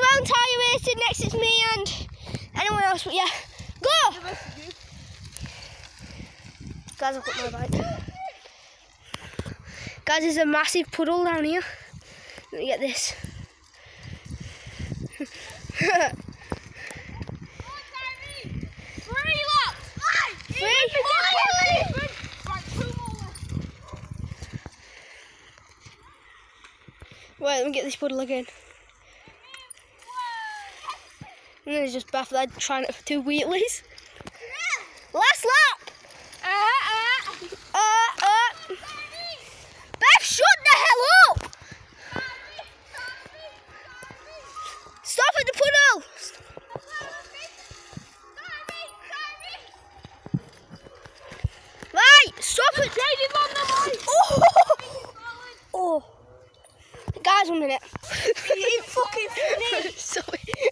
and Tyre racing. Next it's me and anyone else. But yeah, go! Guys, I've got my bike. Guys, there's a massive puddle down here. Let me get this. Wait, let me get this puddle again. And then it's just Beth trying it for two wheelies. Last lap! Uh, uh. Beth, shut the hell up! Stop at the puddle! Right, stop it! Oh! oh! Guys, one minute. you fucking Sorry.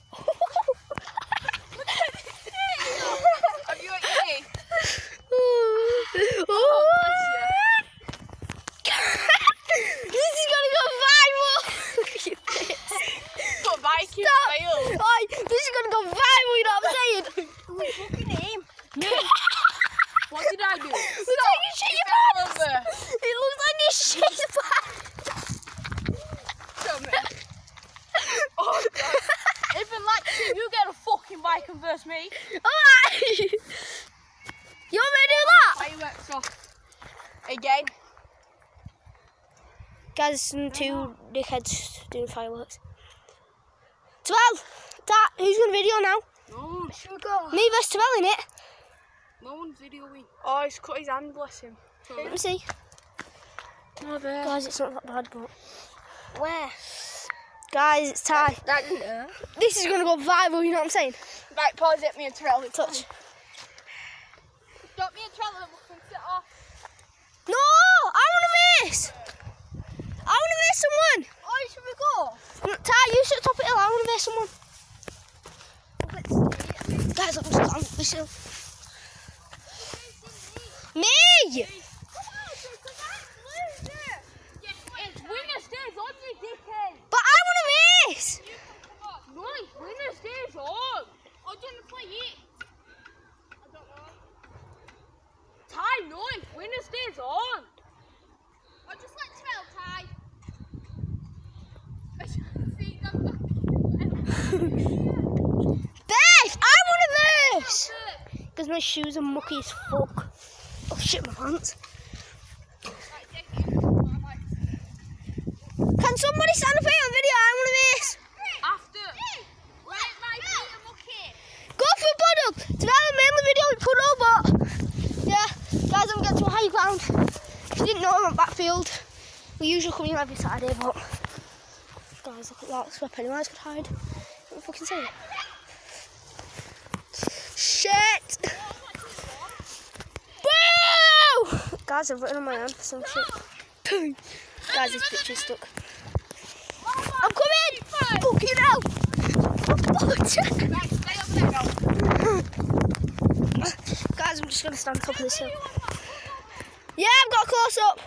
and verse me. Alright. You want me to do that? Fireworks off. Again. Guys, and two dickheads doing fireworks. Twelve. That who's gonna video now? No one. Me versus Terrell in it. No one's videoing. Oh, he's cut his hand, bless him. Let me see. Oh, there. Guys, it's not that bad, but where? Guys, it's time. That didn't hurt. This is gonna go viral. You know what I'm saying? Right, pause it, me and Terrell. Touch. Got me and Terrell and we can sit off. No, I wanna miss! I wanna miss someone. Oh, should we go? Ty, you sit top of the hill. I wanna miss someone. Guys, I'm just on this hill. Me. It's winner stays on, you dickhead. But I wanna race. No, it's winner stays on. I don't play it. I don't know. Ty, no, it's winner stays on. I just let Terrell tie. I should see them. Beth, I wanna race. Because my shoes are mucky as fuck. Oh shit, my pants. Can somebody stand up here on video? I wanna miss. After. My feet are mucky. Go for a puddle. Today I'm mainly video with puddle, but yeah, guys, I'm getting to a high ground. If you didn't know, I'm at backfield. We usually come here every Saturday, but guys, look at that. That's where Pennywise could hide. What the fucking say? Shit! Boo! Guys, I've written on my hand for some shit. guys, this picture's stuck. I'm coming! Right, stay now. Guys, I'm just gonna stand on top of this hill. Yeah, I've got a close up.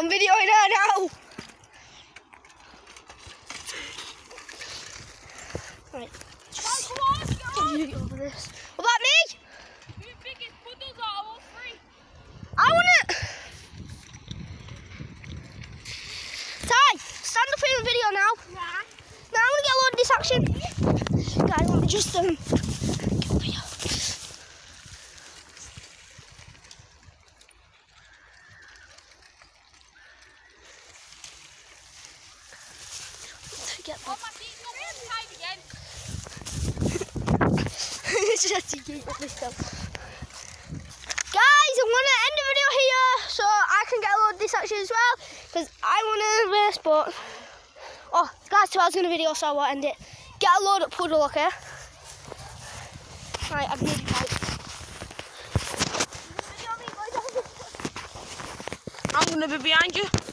I'm videoing her now. Right. You over this. What about me? I wanna. Ty, stand up in the video now. Now I wanna get a load of this action. Guys, me just um. Get over here. To get the it's to. Guys, I'm gonna end the video here so I can get a load of this action as well because I wanna race, but oh, guys, so I was gonna video, so I won't end it. Get a load at puddle, okay? Right, I've right. I'm gonna be behind you.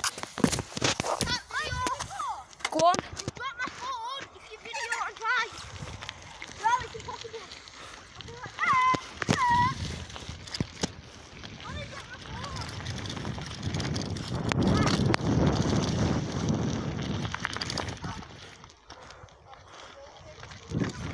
Go on.